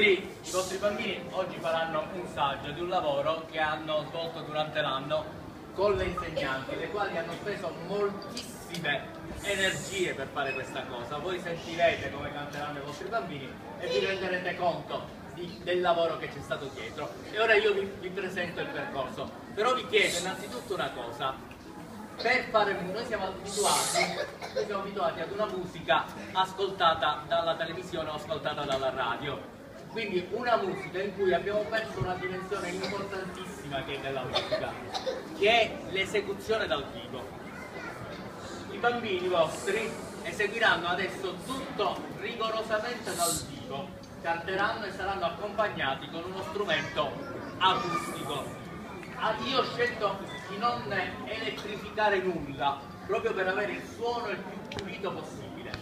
vostri, I vostri bambini oggi faranno un saggio di un lavoro che hanno svolto durante l'anno con le insegnanti, le quali hanno speso moltissime energie per fare questa cosa. Voi sentirete come canteranno i vostri bambini e vi renderete conto di, del lavoro che c'è stato dietro. E ora io vi, vi presento il percorso. Però vi chiedo innanzitutto una cosa, per fare noi siamo abituati, noi siamo abituati ad una musica ascoltata dalla televisione o ascoltata dalla radio. Quindi una musica in cui abbiamo perso una dimensione importantissima che è della musica, che è l'esecuzione dal vivo. I bambini vostri eseguiranno adesso tutto rigorosamente dal vivo, canteranno e saranno accompagnati con uno strumento acustico Ah, io ho scelto di non elettrificare nulla, proprio per avere il suono il più pulito possibile.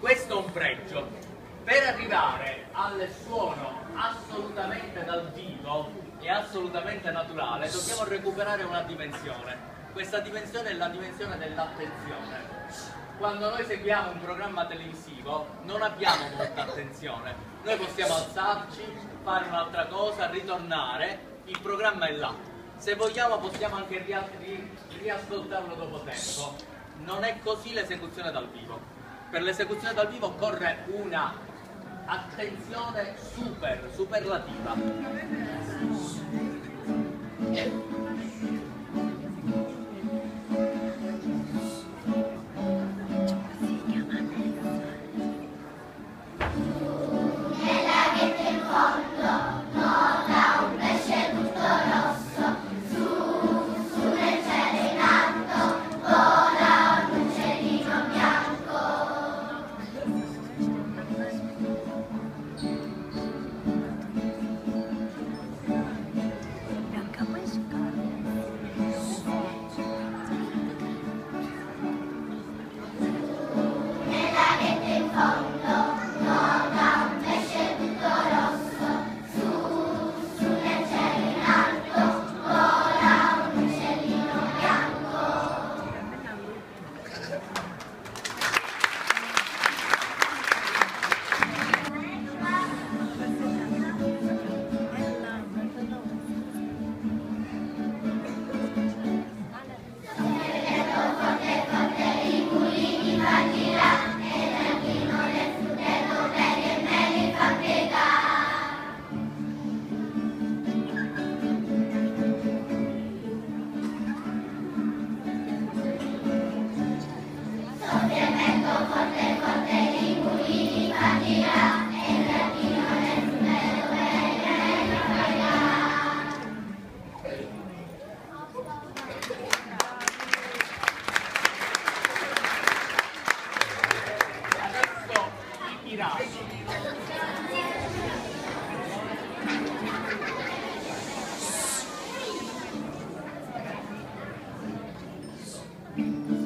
Questo è un pregio. Per arrivare al suono assolutamente dal vivo e assolutamente naturale, dobbiamo recuperare una dimensione. Questa dimensione è la dimensione dell'attenzione. Quando noi seguiamo un programma televisivo non abbiamo molta attenzione. Noi possiamo alzarci, fare un'altra cosa, ritornare, il programma è là se vogliamo possiamo anche riascoltarlo dopo tempo. Non è così l'esecuzione dal vivo. Per l'esecuzione dal vivo occorre una attenzione super, superlativa. Mm-hmm.